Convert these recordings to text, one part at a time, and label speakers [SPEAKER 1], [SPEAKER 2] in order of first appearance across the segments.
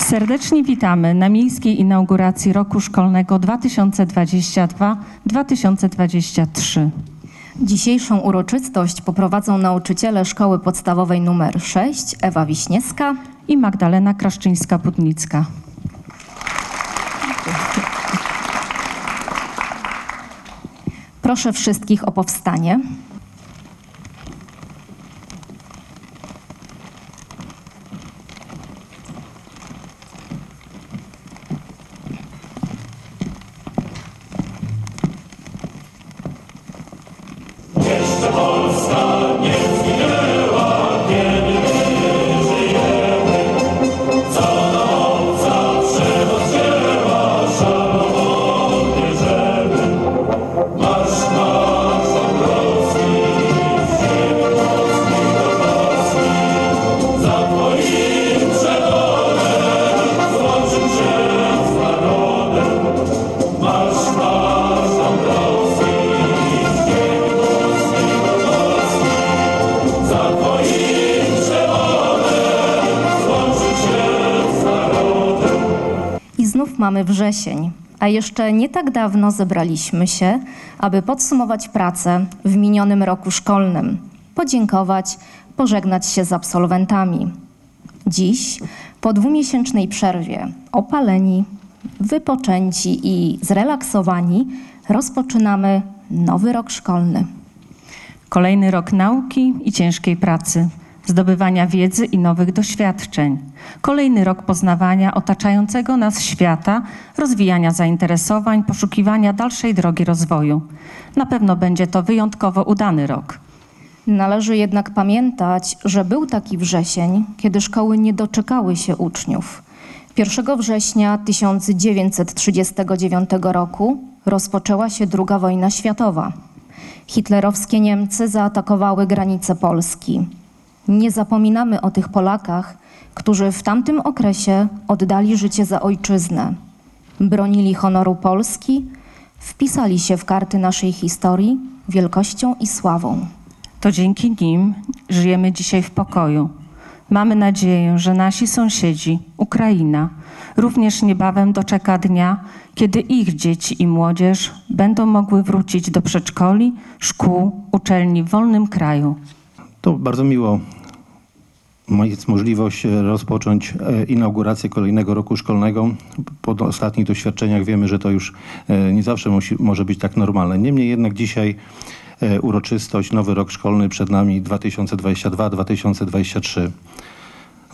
[SPEAKER 1] Serdecznie witamy na miejskiej inauguracji roku szkolnego 2022-2023.
[SPEAKER 2] Dzisiejszą uroczystość poprowadzą nauczyciele Szkoły Podstawowej nr 6 Ewa Wiśniewska.
[SPEAKER 1] I Magdalena Kraszczyńska-Pudnicka.
[SPEAKER 2] Proszę wszystkich o powstanie. Mamy wrzesień, a jeszcze nie tak dawno zebraliśmy się, aby podsumować pracę w minionym roku szkolnym, podziękować, pożegnać się z absolwentami. Dziś, po dwumiesięcznej przerwie, opaleni, wypoczęci i zrelaksowani, rozpoczynamy nowy rok szkolny.
[SPEAKER 1] Kolejny rok nauki i ciężkiej pracy, zdobywania wiedzy i nowych doświadczeń. Kolejny rok poznawania otaczającego nas świata, rozwijania zainteresowań, poszukiwania dalszej drogi rozwoju. Na pewno będzie to wyjątkowo udany rok.
[SPEAKER 2] Należy jednak pamiętać, że był taki wrzesień, kiedy szkoły nie doczekały się uczniów. 1 września 1939 roku rozpoczęła się II wojna światowa. Hitlerowskie Niemcy zaatakowały granice Polski. Nie zapominamy o tych Polakach, którzy w tamtym okresie oddali życie za ojczyznę. Bronili honoru Polski, wpisali się w karty naszej historii wielkością i sławą.
[SPEAKER 1] To dzięki nim żyjemy dzisiaj w pokoju. Mamy nadzieję, że nasi sąsiedzi, Ukraina, również niebawem doczeka dnia, kiedy ich dzieci i młodzież będą mogły wrócić do przedszkoli, szkół, uczelni w wolnym kraju.
[SPEAKER 3] To bardzo miło. Jest możliwość e, rozpocząć e, inaugurację kolejnego roku szkolnego. Po ostatnich doświadczeniach wiemy, że to już e, nie zawsze musi, może być tak normalne. Niemniej jednak dzisiaj uroczystość, nowy rok szkolny przed nami 2022-2023.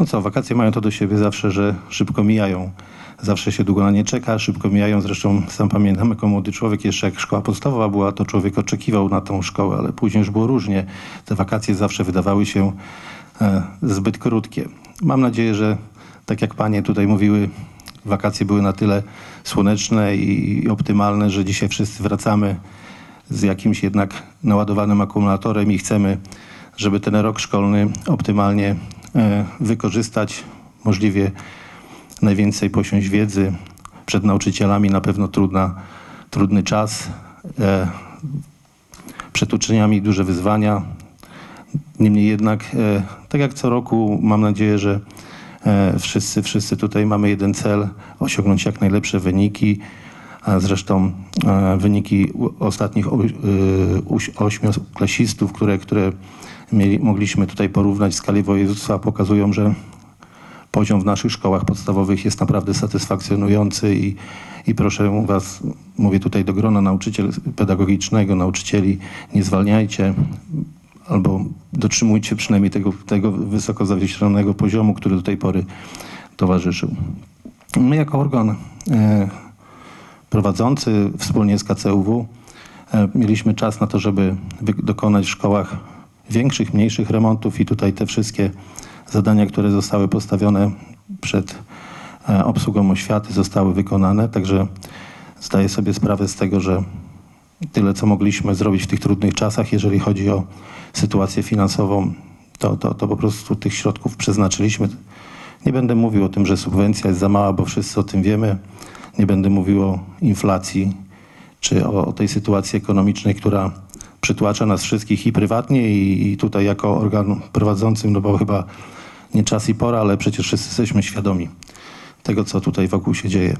[SPEAKER 3] No co, wakacje mają to do siebie zawsze, że szybko mijają. Zawsze się długo na nie czeka, szybko mijają. Zresztą sam pamiętam, jako młody człowiek, jeszcze jak szkoła podstawowa była, to człowiek oczekiwał na tą szkołę, ale później już było różnie. Te wakacje zawsze wydawały się zbyt krótkie. Mam nadzieję, że tak jak panie tutaj mówiły, wakacje były na tyle słoneczne i, i optymalne, że dzisiaj wszyscy wracamy z jakimś jednak naładowanym akumulatorem i chcemy, żeby ten rok szkolny optymalnie e, wykorzystać, możliwie najwięcej posiąść wiedzy. Przed nauczycielami na pewno trudna, trudny czas, e, przed uczniami duże wyzwania. Niemniej jednak, e, tak jak co roku, mam nadzieję, że e, wszyscy, wszyscy tutaj mamy jeden cel, osiągnąć jak najlepsze wyniki. A Zresztą e, wyniki ostatnich o- uś- ośmioklasistów, które, które mieli, mogliśmy tutaj porównać w skali województwa, pokazują, że poziom w naszych szkołach podstawowych jest naprawdę satysfakcjonujący i, i proszę Was, mówię tutaj do grona nauczyciel pedagogicznego, nauczycieli, nie zwalniajcie dotrzymujcie przynajmniej tego, tego wysoko zawieszonego poziomu, który do tej pory towarzyszył. My jako organ e, prowadzący wspólnie z KCUW e, mieliśmy czas na to, żeby dokonać w szkołach większych, mniejszych remontów i tutaj te wszystkie zadania, które zostały postawione przed e, obsługą oświaty zostały wykonane, także zdaję sobie sprawę z tego, że tyle, co mogliśmy zrobić w tych trudnych czasach, jeżeli chodzi o sytuację finansową, to, to, to po prostu tych środków przeznaczyliśmy. Nie będę mówił o tym, że subwencja jest za mała, bo wszyscy o tym wiemy. Nie będę mówił o inflacji czy o, o tej sytuacji ekonomicznej, która przytłacza nas wszystkich i prywatnie, i, i tutaj jako organ prowadzącym, no bo chyba nie czas i pora, ale przecież wszyscy jesteśmy świadomi tego, co tutaj wokół się dzieje.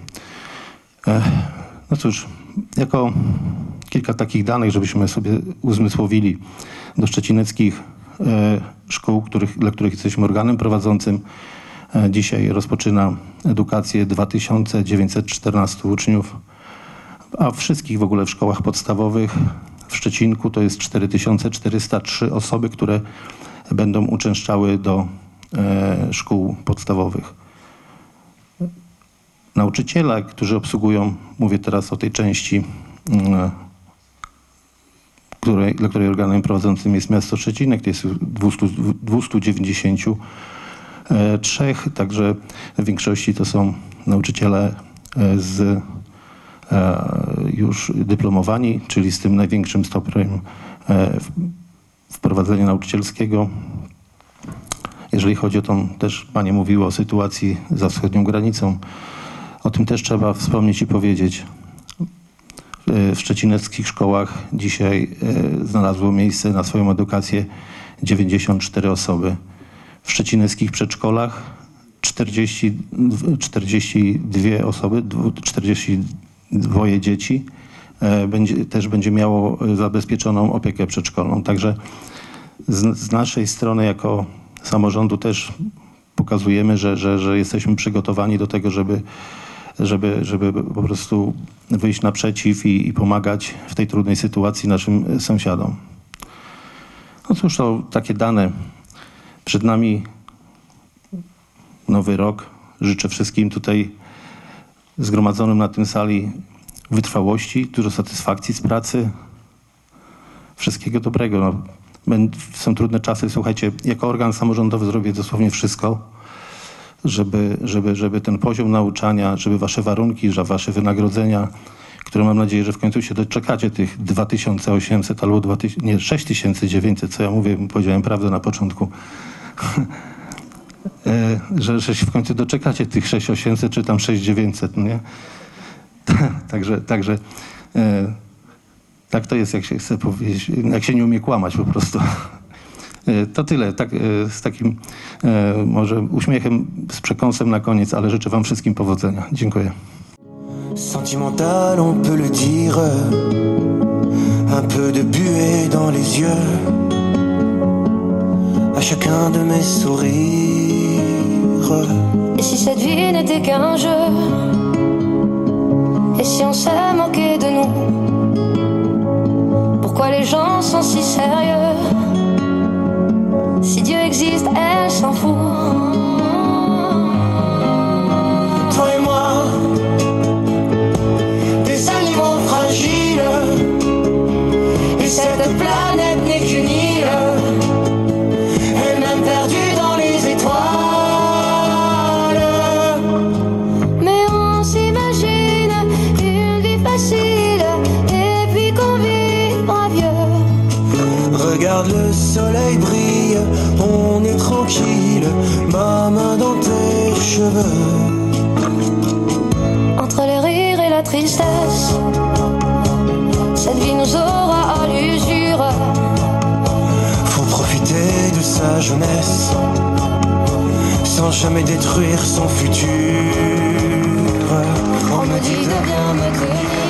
[SPEAKER 3] E, No cóż, jako kilka takich danych, żebyśmy sobie uzmysłowili do szczecineckich e, szkół, których, dla których jesteśmy organem prowadzącym. E, Dzisiaj rozpoczyna edukację 2914 uczniów, a wszystkich w ogóle w szkołach podstawowych w Szczecinku to jest 4403 osoby, które będą uczęszczały do e, szkół podstawowych. Nauczyciele, którzy obsługują, mówię teraz o tej części, mm, której, dla której organem prowadzącym jest miasto Szczecinek, to jest 200, 293, także w większości to są nauczyciele e, z e, już dyplomowani, czyli z tym największym stopniem e, wprowadzenia nauczycielskiego. Jeżeli chodzi o tą, też Panie mówiły o sytuacji za wschodnią granicą, o tym też trzeba wspomnieć i powiedzieć. E, W szczecineckich szkołach dzisiaj e, znalazło miejsce na swoją edukację 94 osoby. W szczecineckich przedszkolach 40, 42 osoby, dwu- 42 dzieci e, będzie, też będzie miało zabezpieczoną opiekę przedszkolną. Także z, z naszej strony jako samorządu też pokazujemy, że, że, że jesteśmy przygotowani do tego, żeby, żeby, żeby po prostu wyjść naprzeciw i, i pomagać w tej trudnej sytuacji naszym sąsiadom. No cóż, to takie dane. Przed nami nowy rok. Życzę wszystkim tutaj zgromadzonym na tym sali wytrwałości, dużo satysfakcji z pracy, wszystkiego dobrego. No, są trudne czasy. Słuchajcie, jako organ samorządowy zrobię dosłownie wszystko, żeby, żeby, żeby ten poziom nauczania, żeby wasze warunki, że wasze wynagrodzenia, które mam nadzieję, że w końcu się doczekacie tych 2800 albo 2000, nie, 6900, co ja mówię, powiedziałem prawdę na początku, e, że, że się w końcu doczekacie tych 6800 czy tam 6900, no nie? także, także e, tak to jest, jak się chce powiedzieć, jak się nie umie kłamać po prostu. E, To tyle, tak, e, z takim e, może uśmiechem, z przekąsem na koniec, ale życzę wam wszystkim powodzenia. Dziękuję.
[SPEAKER 4] Sentimental, on peut le dire. Un peu de buée dans les yeux. À chacun de mes sourires.
[SPEAKER 5] Et si cette vie n'était qu'un jeu Et si on s'est moqué de nous Pourquoi les gens sont si sérieux Si Dieu existe, elle s'en fout
[SPEAKER 4] Toi et moi, des animaux fragiles. Et cette planète n'est qu'une île. Elle-même perdue dans les étoiles.
[SPEAKER 5] Mais on s'imagine une vie facile Et puis qu'on vivra vieux
[SPEAKER 4] Regarde le soleil brille, on est tranquille, ma main dans tes cheveux.
[SPEAKER 5] Entre les rires et la tristesse Cette vie nous aura à l'usure
[SPEAKER 4] Faut profiter de sa jeunesse, sans jamais détruire son futur.
[SPEAKER 5] On me dit de bien me